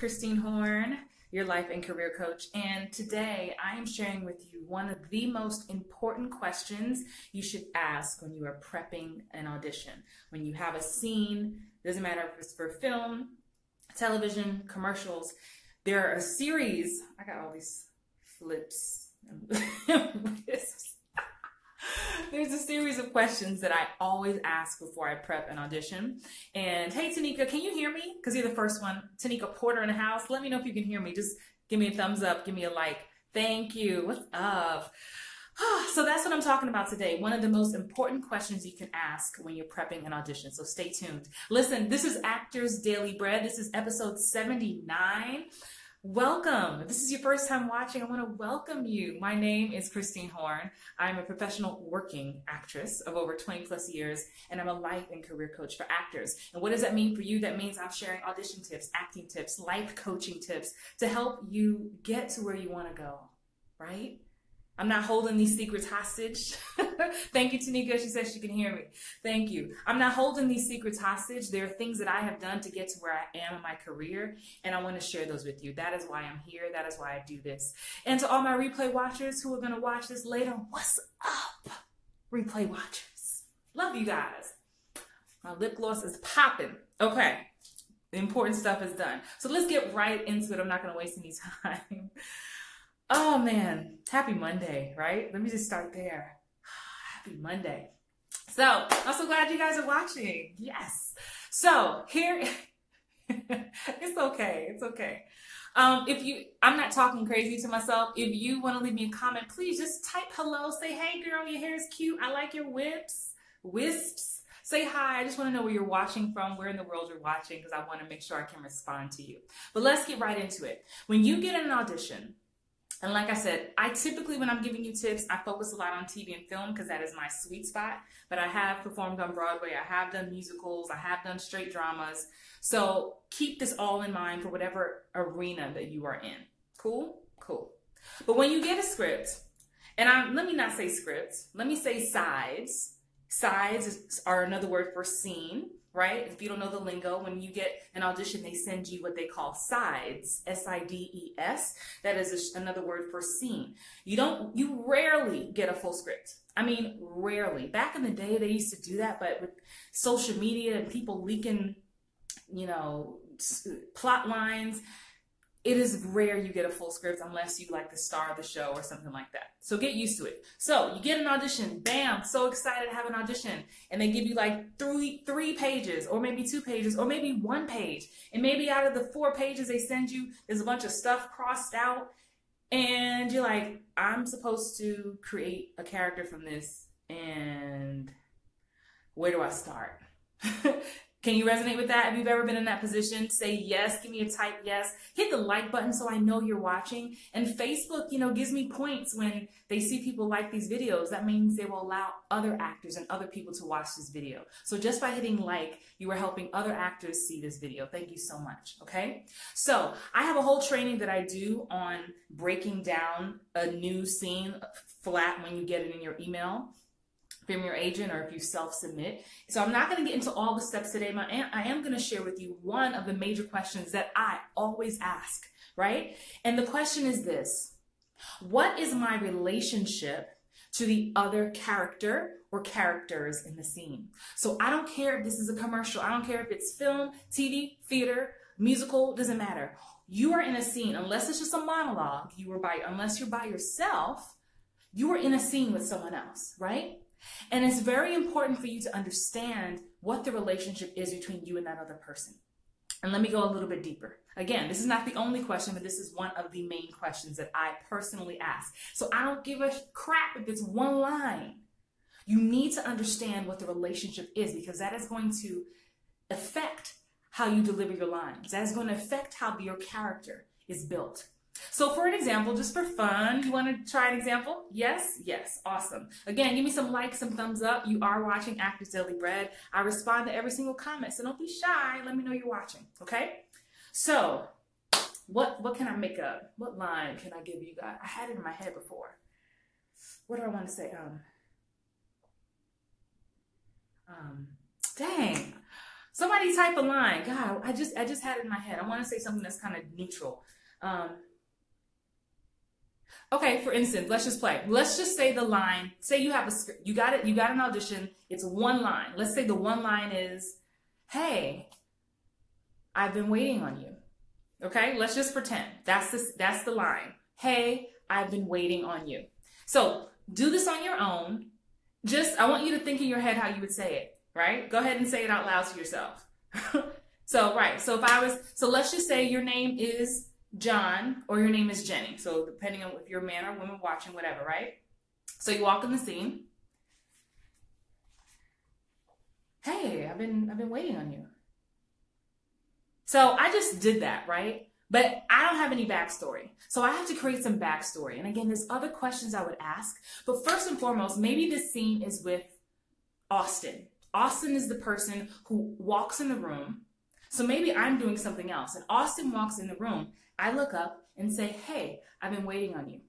Christine Horn, your life and career coach. And today I am sharing with you one of the most important questions you should ask when you are prepping an audition. When you have a scene, doesn't matter if it's for film, television, commercials, there are a series. I got all these flips. There's a series of questions that I always ask before I prep an audition. And hey, Tanika, can you hear me? Because you're the first one. Tanika Porter in the house. Let me know if you can hear me. Just give me a thumbs up. Give me a like. Thank you. What's up? So that's what I'm talking about today. One of the most important questions you can ask when you're prepping an audition. So stay tuned. Listen, this is Actors Daily Bread. This is episode 79. Welcome. If this is your first time watching, I want to welcome you. My name is Christine Horn. I'm a professional working actress of over 20 plus years, and I'm a life and career coach for actors. And what does that mean for you? That means I'm sharing audition tips, acting tips, life coaching tips to help you get to where you want to go, right? I'm not holding these secrets hostage. Thank you, Tanika. She says she can hear me. Thank you. I'm not holding these secrets hostage. There are things that I have done to get to where I am in my career, and I want to share those with you. That is why I'm here. That is why I do this. And to all my replay watchers who are going to watch this later, what's up, replay watchers? Love you guys. My lip gloss is popping. Okay. The important stuff is done. So let's get right into it. I'm not going to waste any time. Oh man, happy Monday, right? Let me just start there. Happy Monday. So, I'm so glad you guys are watching. Yes. So, here, it's okay. It's okay. Um, if you, I'm not talking crazy to myself. If you want to leave me a comment, please just type hello. Say, hey girl, your hair is cute. I like your whips, wisps. Say hi. I just want to know where you're watching from, where in the world you're watching, because I want to make sure I can respond to you. But let's get right into it. When you get an audition, and like I said, I typically, when I'm giving you tips, I focus a lot on TV and film because that is my sweet spot. But I have performed on Broadway, I have done musicals, I have done straight dramas. So keep this all in mind for whatever arena that you are in. Cool? Cool. But when you get a script, and I, let me not say script, let me say sides. Sides are another word for scene right? If you don't know the lingo, when you get an audition, they send you what they call sides, S-I-D-E-S. That is another word for scene. You don't, you rarely get a full script. I mean, rarely. Back in the day, they used to do that, but with social media and people leaking, you know, plot lines, it is rare you get a full script unless you like the star of the show or something like that. So get used to it. So you get an audition, bam, so excited to have an audition. And they give you like three three pages or maybe two pages or maybe one page. And maybe out of the four pages they send you, there's a bunch of stuff crossed out. And you're like, I'm supposed to create a character from this and where do I start? Can you resonate with that? Have you ever been in that position? Say yes, give me a type yes. Hit the like button so I know you're watching. And Facebook, you know, gives me points when they see people like these videos. That means they will allow other actors and other people to watch this video. So just by hitting like, you are helping other actors see this video. Thank you so much. Okay. So I have a whole training that I do on breaking down a new scene flat when you get it in your email from your agent or if you self-submit. So I'm not going to get into all the steps today, but I am going to share with you one of the major questions that I always ask, right? And the question is this, what is my relationship to the other character or characters in the scene? So I don't care if this is a commercial. I don't care if it's film, TV, theater, musical, doesn't matter. You are in a scene, unless it's just a monologue, you are by, unless you're by yourself, you are in a scene with someone else, right? And it's very important for you to understand what the relationship is between you and that other person. And let me go a little bit deeper. Again, this is not the only question, but this is one of the main questions that I personally ask. So I don't give a crap if it's one line. You need to understand what the relationship is because that is going to affect how you deliver your lines. That is going to affect how your character is built. So for an example, just for fun, you want to try an example? Yes? Yes. Awesome. Again, give me some likes, some thumbs up. You are watching Actors Daily Bread. I respond to every single comment, so don't be shy. Let me know you're watching, okay? So what, what can I make up? What line can I give you guys? I had it in my head before. What do I want to say? Um, um, dang. Somebody type a line. God, I just I just had it in my head. I want to say something that's kind of neutral. Um, okay, for instance, let's just play. Let's just say the line. Say you have a script. you got it. You got an audition. It's one line. Let's say the one line is, "Hey, I've been waiting on you." Okay, let's just pretend that's the that's the line. Hey, I've been waiting on you. So do this on your own. Just I want you to think in your head how you would say it right? Go ahead and say it out loud to yourself. so, right. So if I was, so let's just say your name is John or your name is Jenny. So depending on if you're a man or woman watching, whatever, right? So you walk in the scene. Hey, I've been I've been waiting on you. So I just did that, right? But I don't have any backstory. So I have to create some backstory. And again, there's other questions I would ask. But first and foremost, maybe this scene is with Austin. Austin is the person who walks in the room. So maybe I'm doing something else. And Austin walks in the room. I look up and say, Hey, I've been waiting on you.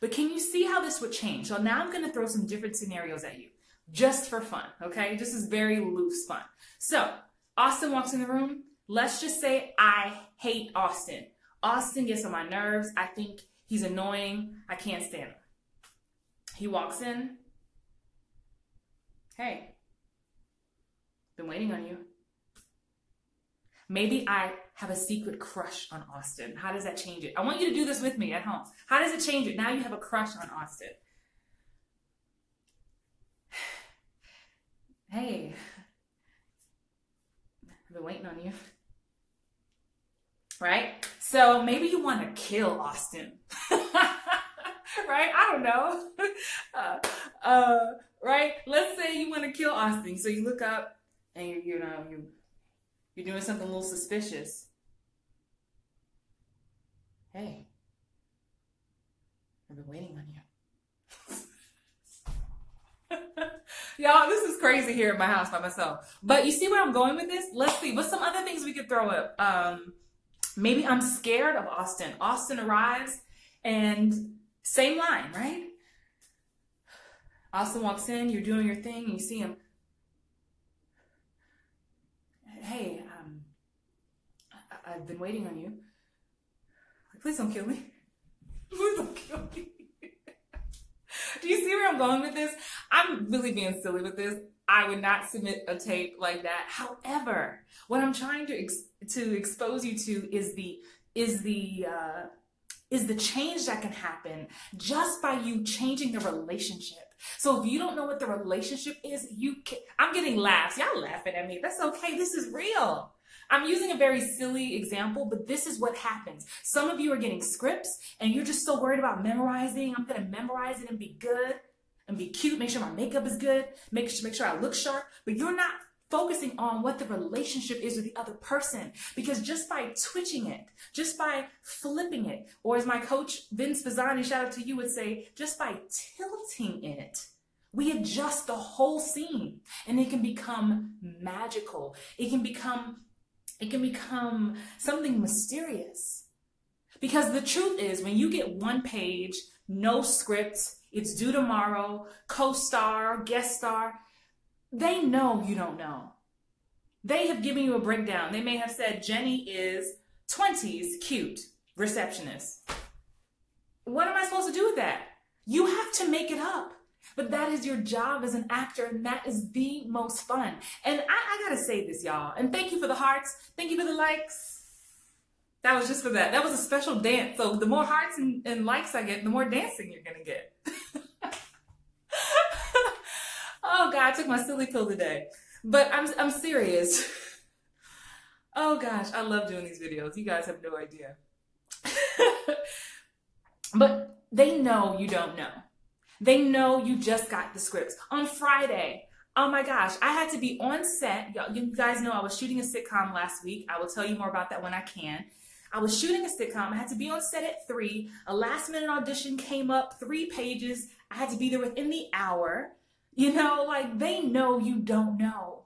But can you see how this would change? So now I'm going to throw some different scenarios at you just for fun. Okay. This is very loose fun. So Austin walks in the room. Let's just say I hate Austin. Austin gets on my nerves. I think he's annoying. I can't stand him. He walks in. Hey, been waiting on you. Maybe I have a secret crush on Austin. How does that change it? I want you to do this with me at home. How does it change it? Now you have a crush on Austin. Hey, I've been waiting on you. Right? So maybe you want to kill Austin. right? I don't know. Uh, uh, right? Let's say you want to kill Austin. So you look up and you you know you you're doing something a little suspicious. Hey, I've been waiting on you. Y'all, this is crazy here in my house by myself. But you see where I'm going with this? Let's see. What's some other things we could throw up? Um, maybe I'm scared of Austin. Austin arrives and same line, right? Austin walks in, you're doing your thing, and you see him hey, I- have been waiting on you. Please don't kill me. Please don't kill me. Do you see where I'm going with this? I'm really being silly with this. I would not submit a tape like that. However, what I'm trying to ex- to expose you to is the is the uh, is the change that can happen just by you changing the relationship. So if you don't know what the relationship is, you can, I'm getting laughs. Y'all laughing at me. That's okay. This is real. I'm using a very silly example, but this is what happens. Some of you are getting scripts and you're just so worried about memorizing. I'm going to memorize it and be good and be cute, make sure my makeup is good, make sure, make sure I look sharp, but you're not focusing on what the relationship is with the other person. Because just by twitching it, just by flipping it, or as my coach Vince Fazzani, shout out to you, would say, just by tilting it, we adjust the whole scene and it can become magical. It can become it can become something mysterious. Because the truth is when you get one page, no script, it's due tomorrow, co-star, guest star, they know you don't know. They have given you a breakdown. They may have said Jenny is 20s, cute, receptionist. What am I supposed to do with that? You have to make it up. But that is your job as an actor, and that is the most fun. And I, I gotta say this, y'all. And thank you for the hearts. Thank you for the likes. That was just for that. That was a special dance. So the more hearts and, and likes I get, the more dancing you're gonna get. oh God, I took my silly pill today. But I'm I'm serious. oh gosh, I love doing these videos. You guys have no idea. but they know you don't know. They know you just got the scripts. On Friday, oh my gosh, I had to be on set. You guys know I was shooting a sitcom last week. I will tell you more about that when I can. I was shooting a sitcom. I had to be on set at three. A last minute audition came up, three pages. I had to be there within the hour. You know, like they know you don't know.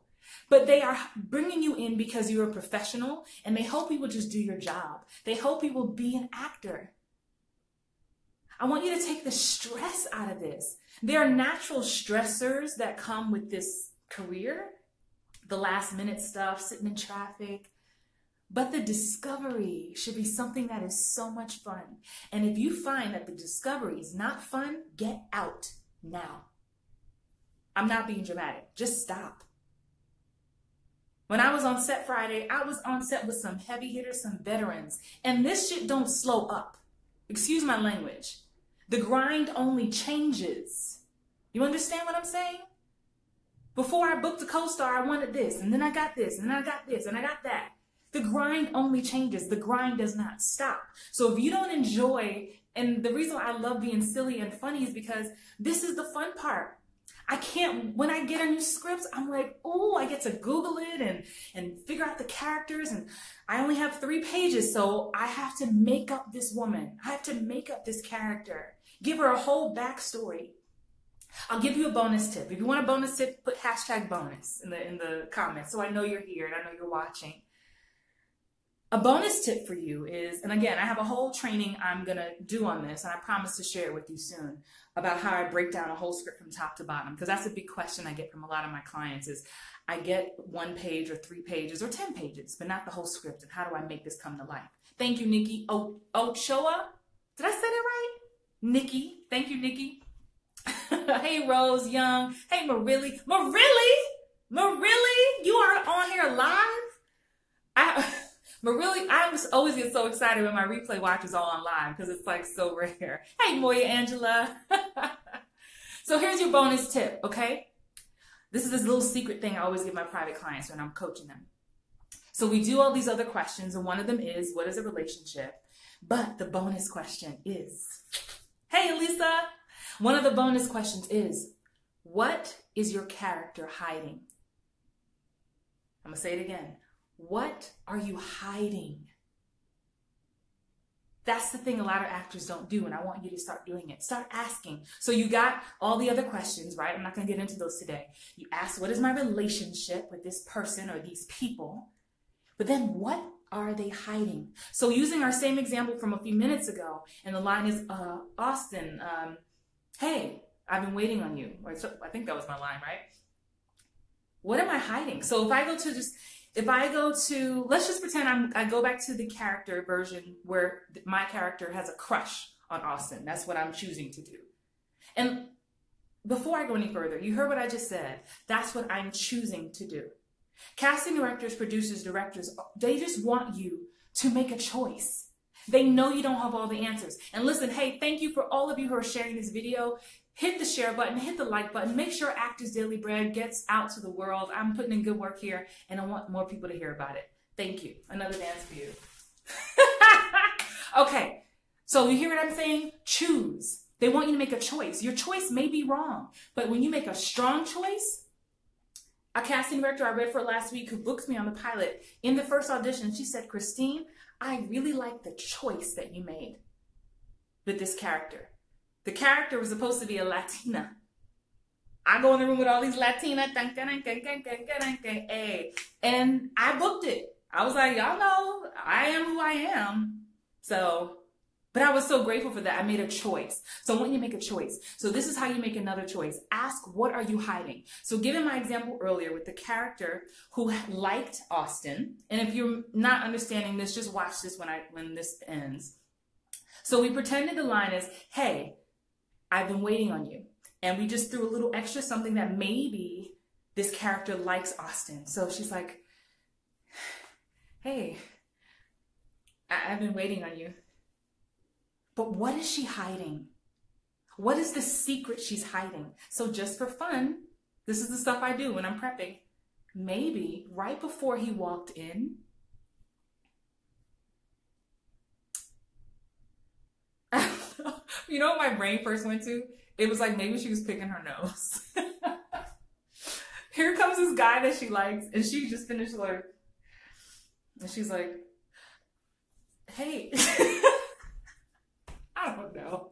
But they are bringing you in because you're a professional and they hope you will just do your job. They hope you will be an actor. I want you to take the stress out of this. There are natural stressors that come with this career, the last minute stuff, sitting in traffic. But the discovery should be something that is so much fun. And if you find that the discovery is not fun, get out now. I'm not being dramatic. Just stop. When I was on set Friday, I was on set with some heavy hitters, some veterans, and this shit don't slow up. Excuse my language. The grind only changes. You understand what I'm saying? Before I booked a co-star, I wanted this, and then I got this, and then I got this, and I got that. The grind only changes. The grind does not stop. So if you don't enjoy, and the reason I love being silly and funny is because this is the fun part. I can't, when I get a new script, I'm like, oh, I get to Google it and, and figure out the characters. And I only have three pages. So I have to make up this woman. I have to make up this character, give her a whole backstory. I'll give you a bonus tip. If you want a bonus tip, put hashtag bonus in the, in the comments. So I know you're here and I know you're watching. A bonus tip for you is, and again, I have a whole training I'm going to do on this, and I promise to share it with you soon about how I break down a whole script from top to bottom. Because that's a big question I get from a lot of my clients is, I get one page or three pages or 10 pages, but not the whole script. And how do I make this come to life? Thank you, Nikki. Oh, oh Ochoa. Did I say that right? Nikki. Thank you, Nikki. hey, Rose Young. Hey, Marilli. Marilli? Marilli? You are on here live? I... Really, I always get so excited when my replay watch is all on live because it's like so rare. Hey, Moya Angela. so here's your bonus tip, okay? This is this little secret thing I always give my private clients when I'm coaching them. So we do all these other questions, and one of them is, what is a relationship? But the bonus question is, hey, Elisa! One of the bonus questions is, what is your character hiding? I'm going to say it again. What are you hiding? That's the thing a lot of actors don't do, and I want you to start doing it. Start asking. So you got all the other questions, right? I'm not going to get into those today. You ask, what is my relationship with this person or these people? But then what are they hiding? So using our same example from a few minutes ago, and the line is, uh, Austin, um, hey, I've been waiting on you. I think that was my line, right? What am I hiding? So if I go to just if I go to, let's just pretend I'm, I go back to the character version where my character has a crush on Austin. That's what I'm choosing to do. And before I go any further, you heard what I just said. That's what I'm choosing to do. Casting directors, producers, directors, they just want you to make a choice. They know you don't have all the answers. And listen, hey, thank you for all of you who are sharing this video hit the share button, hit the like button, make sure Actors Daily Bread gets out to the world. I'm putting in good work here and I want more people to hear about it. Thank you. Another dance for you. okay, so you hear what I'm saying? Choose. They want you to make a choice. Your choice may be wrong, but when you make a strong choice, a casting director I read for last week who booked me on the pilot, in the first audition, she said, Christine, I really like the choice that you made with this character. The character was supposed to be a Latina. I go in the room with all these Latina, and I booked it. I was like, y'all know, I am who I am. So, but I was so grateful for that. I made a choice. So want you to make a choice. So this is how you make another choice. Ask, what are you hiding? So given my example earlier with the character who liked Austin, and if you're not understanding this, just watch this when I when this ends. So we pretended the line is, hey, I've been waiting on you. And we just threw a little extra something that maybe this character likes Austin. So she's like, hey, I- have been waiting on you. But what is she hiding? What is the secret she's hiding? So just for fun, this is the stuff I do when I'm prepping. Maybe right before he walked in, you know what my brain first went to? It was like maybe she was picking her nose. Here comes this guy that she likes, and she just finished like, and she's like, hey. I don't know.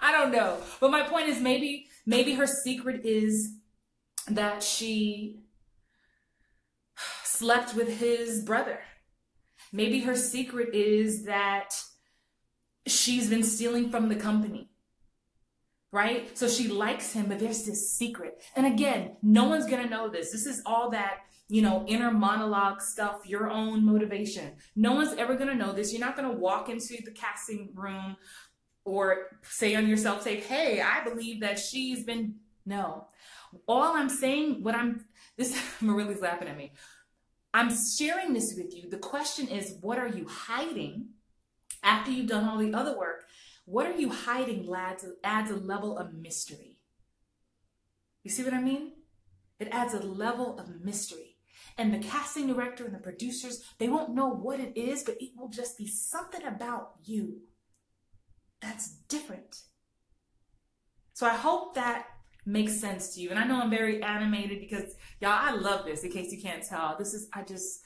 I don't know. But my point is maybe maybe her secret is that she slept with his brother. Maybe her secret is that she's been stealing from the company. Right? So she likes him, but there's this secret. And again, no one's going to know this. This is all that you know, inner monologue stuff, your own motivation. No one's ever going to know this. You're not going to walk into the casting room or say on yourself tape, hey, I believe that she's been. No. All I'm saying, what I'm, this, Marilla's laughing at me. I'm sharing this with you. The question is, what are you hiding after you've done all the other work? What are you hiding adds, adds a level of mystery. You see what I mean? It adds a level of mystery. And the casting director and the producers, they won't know what it is, but it will just be something about you that's different. So I hope that makes sense to you. And I know I'm very animated because y'all, I love this in case you can't tell. This is, I just,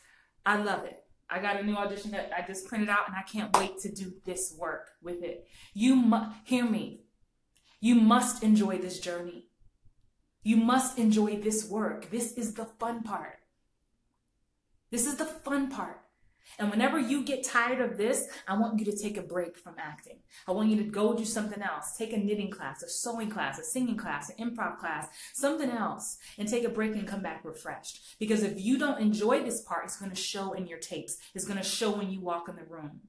I love it. I got a new audition that I just printed out and I can't wait to do this work with it. You must hear me. You must enjoy this journey. You must enjoy this work. This is the fun part. This is the fun part. And whenever you get tired of this, I want you to take a break from acting. I want you to go do something else. Take a knitting class, a sewing class, a singing class, an improv class, something else, and take a break and come back refreshed. Because if you don't enjoy this part, it's going to show in your tapes. It's going to show when you walk in the room.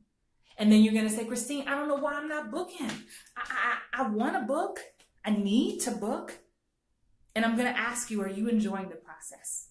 And then you're going to say, Christine, I don't know why I'm not booking. I, I, I want to book. I need to book. And I'm going to ask you, are you enjoying the process?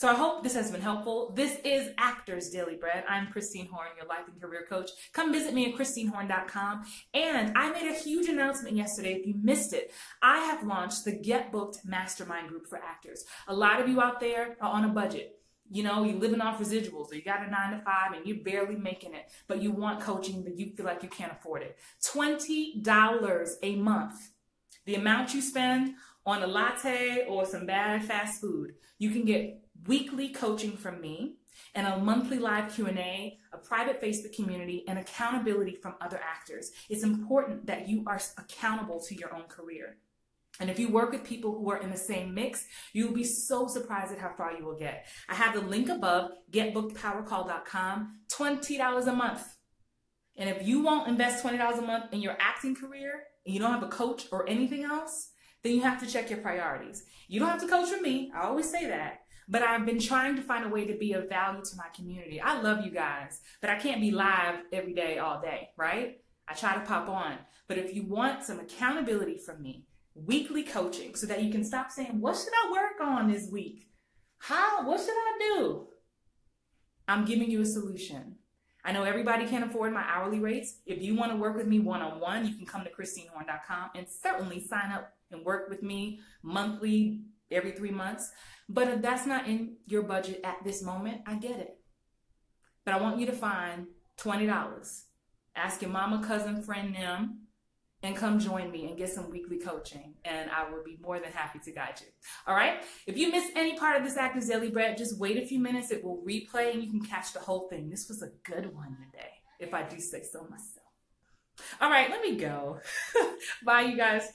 So I hope this has been helpful. This is Actors Daily Bread. I'm Christine Horn, your life and career coach. Come visit me at christinehorn.com. And I made a huge announcement yesterday. If you missed it, I have launched the Get Booked Mastermind Group for Actors. A lot of you out there are on a budget. You know, you're living off residuals, or you got a nine to five and you're barely making it, but you want coaching, but you feel like you can't afford it. $20 a month. The amount you spend on a latte or some bad fast food, you can get weekly coaching from me, and a monthly live Q&A, a private Facebook community, and accountability from other actors. It's important that you are accountable to your own career. And if you work with people who are in the same mix, you'll be so surprised at how far you will get. I have the link above, getbookedpowercall.com, $20 a month. And if you won't invest $20 a month in your acting career and you don't have a coach or anything else, then you have to check your priorities. You don't have to coach with me. I always say that. But I've been trying to find a way to be of value to my community. I love you guys, but I can't be live every day, all day, right? I try to pop on. But if you want some accountability from me, weekly coaching, so that you can stop saying, What should I work on this week? How? What should I do? I'm giving you a solution. I know everybody can't afford my hourly rates. If you want to work with me one on one, you can come to ChristineHorn.com and certainly sign up and work with me monthly, every three months. But if that's not in your budget at this moment, I get it. But I want you to find $20. Ask your mama, cousin, friend, them, and come join me and get some weekly coaching. And I will be more than happy to guide you. All right? If you missed any part of this Actors Daily Bread, just wait a few minutes. It will replay and you can catch the whole thing. This was a good one today, if I do say so myself. All right, let me go. Bye, you guys.